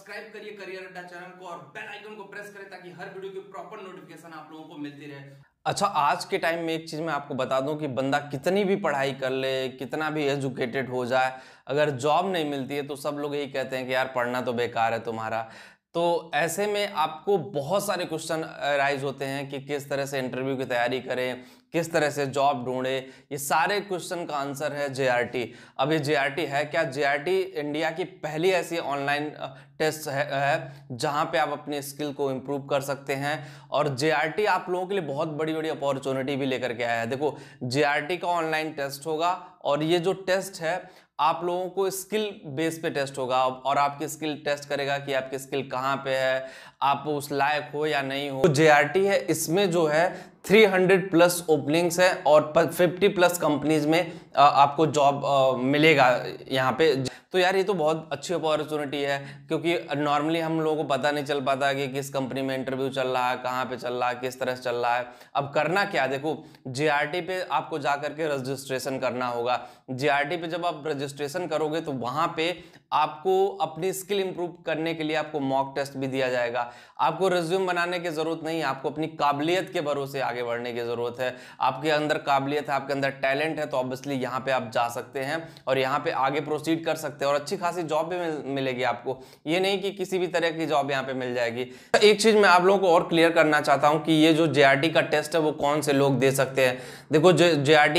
Subscribe करिए career अड्डा channel को और बेल आइकन को प्रेस करें ताकि हर वीडियो की प्रॉपर नोटिफिकेशन आप लोगों को मिलती रहे। अच्छा आज के टाइम में एक चीज़ मैं आपको बता दूँ कि बंदा कितनी भी पढ़ाई कर ले, कितना भी एजुकेटेड हो जाए, अगर जॉब नहीं मिलती है तो सब लोग यही कहते हैं कि यार, पढ़ना तो बेकार है तुम्हारा। तो ऐसे में आपको बहुत सारे क्वेश्चन राइज होते हैं कि किस तरह से इंटरव्यू की तैयारी करें किस तरह से जॉब ढूंढे ये सारे क्वेश्चन का आंसर है जे अब ये जे है क्या? जे इंडिया की पहली ऐसी ऑनलाइन टेस्ट है, है जहाँ पे आप अपनी स्किल को इम्प्रूव कर सकते हैं और जे आप लोगों के लिए बहुत बड़ी बड़ी अपॉर्चुनिटी भी लेकर के आया है। देखो जेआरटी का ऑनलाइन टेस्ट होगा और ये जो टेस्ट है आप लोगों को स्किल बेस पे टेस्ट होगा और आपकी स्किल टेस्ट करेगा कि आपकी स्किल कहाँ पे है, आप उस लायक हो या नहीं हो। जेआरटी है, इसमें जो है 300 प्लस ओपनिंग्स है और 50 प्लस कंपनीज़ में आपको जॉब मिलेगा यहाँ पे। तो यार, ये तो बहुत अच्छी अपॉर्चुनिटी है, क्योंकि नॉर्मली हम लोगों को पता नहीं चल पाता कि किस कंपनी में इंटरव्यू चल रहा है, कहाँ पे चल रहा है, किस तरह से चल रहा है। अब करना क्या, देखो जे पे आपको जा करके रजिस्ट्रेशन करना होगा। जे पे जब आप रजिस्ट्रेशन करोगे तो वहाँ पे आपको अपनी स्किल इंप्रूव करने के लिए आपको मॉक टेस्ट भी दिया जाएगा। आपको रिज्यूम बनाने की ज़रूरत नहीं आपको अपनी काबिलियत के भरोसे आगे बढ़ने की ज़रूरत है। आपके अंदर काबिलियत है आपके अंदर टैलेंट है तो ऑब्वियसली यहाँ पे आप जा सकते हैं और यहाँ पे आगे प्रोसीड कर सकते हैं और अच्छी खासी जॉब भी मिल, मिलेगी आपको। ये नहीं कि किसी भी तरह की जॉब यहाँ पे मिल जाएगी। एक चीज़ मैं आप लोगों को और क्लियर करना चाहता हूँ कि ये जो जे का टेस्ट है वो कौन से लोग दे सकते हैं? देखो जो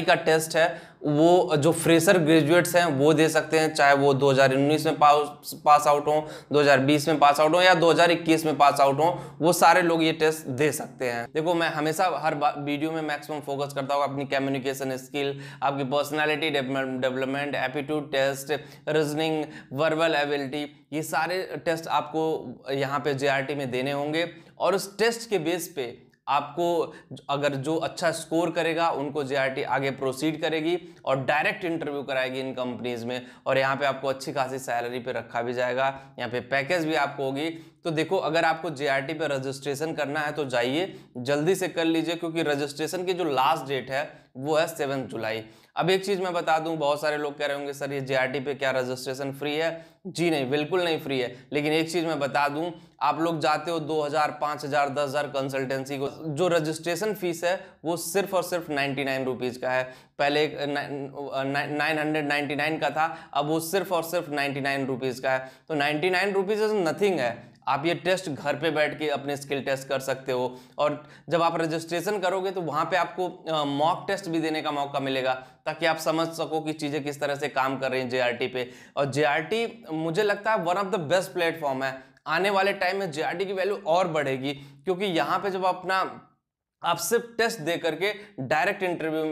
का टेस्ट है वो जो फ्रेशर ग्रेजुएट्स हैं, वो दे सकते हैं, चाहे वो 2019 में पास पास आउट हो 2020 में पास आउट हो, या 2021 में पास आउट हो, वो सारे लोग ये टेस्ट दे सकते हैं। देखो, मैं हमेशा हर वीडियो में मैक्सिमम फोकस करता हूँ अपनी कम्युनिकेशन स्किल आपकी personality development aptitude test reasoning verbal ability ये सारे टेस्ट आपको यहाँ पे जे में देने होंगे। और उस टेस्ट के बेस पे आपको अगर जो अच्छा स्कोर करेगा, उनको जे आगे प्रोसीड करेगी और डायरेक्ट इंटरव्यू कराएगी इन कंपनीज़ में और यहाँ पे आपको अच्छी खासी सैलरी पे रखा भी जाएगा, यहाँ पे पैकेज भी आपको होगी। तो देखो, अगर आपको जे पे रजिस्ट्रेशन करना है तो जाइए, जल्दी से कर लीजिए क्योंकि रजिस्ट्रेशन की जो लास्ट डेट है वो है सेवन जुलाई। अब एक चीज़ मैं बता दूँ, बहुत सारे लोग कह रहे होंगे, सर, ये जे पे क्या रजिस्ट्रेशन फ्री है? जी नहीं, बिल्कुल नहीं फ्री है। लेकिन एक चीज़ मैं बता दूँ, आप लोग जाते हो 2000 5000 10000 कंसल्टेंसी को, जो रजिस्ट्रेशन फ़ीस है, वो सिर्फ़ और सिर्फ़ नाइन्टी नाइन रुपीज़ का है। पहले नाइन हंड्रेड नाइन्टी नाइन का था, अब वो सिर्फ़ और सिर्फ़ नाइन्टी नाइन रुपीज़ का है। तो नाइन्टी नाइन रुपीज़ नथिंग है। आप ये टेस्ट घर पे बैठ के अपने स्किल टेस्ट कर सकते हो। और जब आप रजिस्ट्रेशन करोगे तो वहाँ पे आपको मॉक टेस्ट भी देने का मौका मिलेगा, ताकि आप समझ सको कि चीज़ें किस तरह से काम कर रही हैं जे पे। और जे मुझे लगता है one of the best platform है। आने वाले टाइम में जे की वैल्यू और बढ़ेगी, क्योंकि यहाँ पे जब अपना आप सिर्फ़ टेस्ट दे करके डायरेक्ट इंटरव्यू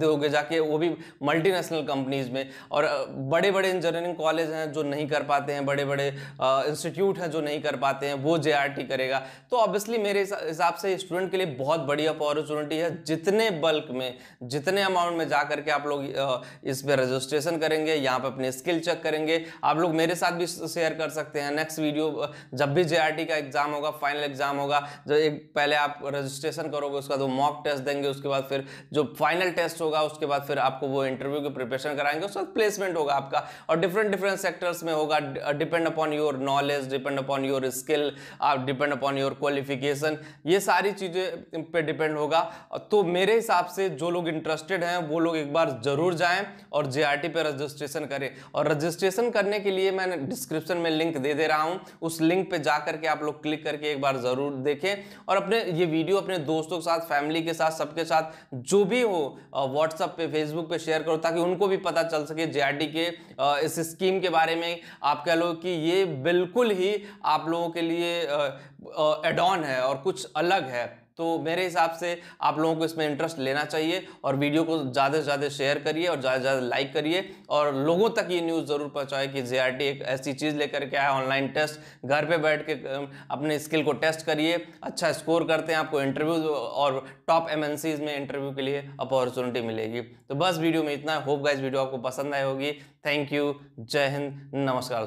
दोगे जाके, वो भी मल्टीनेशनल कंपनीज़ में। और बड़े बड़े इंजीनियरिंग कॉलेज हैं जो नहीं कर पाते हैं बड़े बड़े इंस्टीट्यूट हैं जो नहीं कर पाते हैं, वो जे करेगा। तो ऑब्वियसली मेरे हिसाब से स्टूडेंट के लिए बहुत बड़ी अपॉर्चुनिटी है। जितने बल्क में, जितने अमाउंट में जा करके आप लोग इस पर रजिस्ट्रेशन करेंगे, यहाँ पर अपने स्किल चेक करेंगे, आप लोग मेरे साथ भी शेयर कर सकते हैं। नेक्स्ट वीडियो जब भी जेआरटी का एग्ज़ाम होगा फाइनल एग्ज़ाम होगा, जो एक पहले आप रजिस्ट्रेशन प्रिपरेशन करोगे, उसके बाद वो मॉक टेस्ट देंगे, उसके बाद फिर जो फाइनल टेस्ट होगा, उसके बाद फिर आपको वो इंटरव्यू की प्रिपरेशन कराएँगे, उसके बाद प्लेसमेंट होगा आपका। और डिफरेंट डिफरेंट सेक्टर्स में होगा depend upon your knowledge depend upon your skill depend upon your qualification ये सारी चीज़ें पे डिपेंड होगा। तो मेरे हिसाब से जो लोग इंटरेस्टेड हैं, वो लोग एक बार ज़रूर जाएँ और जे पे रजिस्ट्रेशन करें। और रजिस्ट्रेशन करने के लिए मैंने डिस्क्रिप्शन में लिंक दे दे रहा हूँ। उस लिंक पे जा करके आप लोग क्लिक करके एक बार ज़रूर देखें। और अपने, ये वीडियो अपने दोस्त दोस्तों के साथ फैमिली के साथ, सबके साथ, जो भी हो व्हाट्सअप पे फेसबुक पे शेयर करो ताकि उनको भी पता चल सके जे के इस स्कीम के बारे में। आप कह लो कि ये बिल्कुल ही आप लोगों के लिए एडॉन है और कुछ अलग है। तो मेरे हिसाब से आप लोगों को इसमें इंटरेस्ट लेना चाहिए और वीडियो को ज़्यादा से ज़्यादा शेयर करिए और ज़्यादा से ज़्यादा लाइक करिए और लोगों तक ये न्यूज़ ज़रूर पहुँचाए कि जे एक ऐसी चीज़ लेकर के आए ऑनलाइन टेस्ट घर पर बैठ के अपने स्किल को टेस्ट करिए अच्छा स्कोर करते हैं आपको इंटरव्यू और टॉप एम में इंटरव्यू के लिए अपॉर्चुनिटी मिलेगी। तो बस वीडियो में इतना होप गाइज़ वीडियो आपको पसंद आई होगी। थैंक यू जय हिंद, नमस्कार।